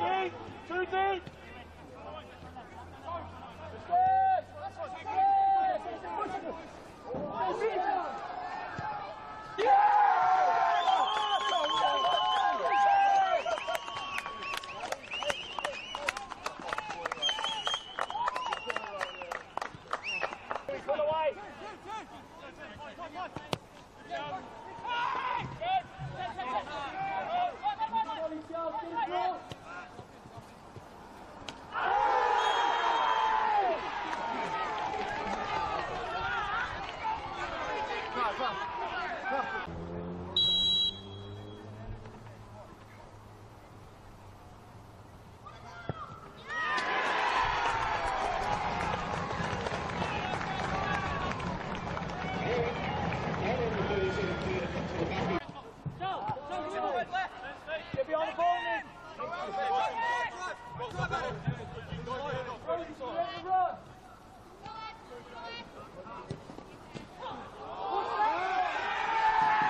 deep, too deep. Come on. 转转转。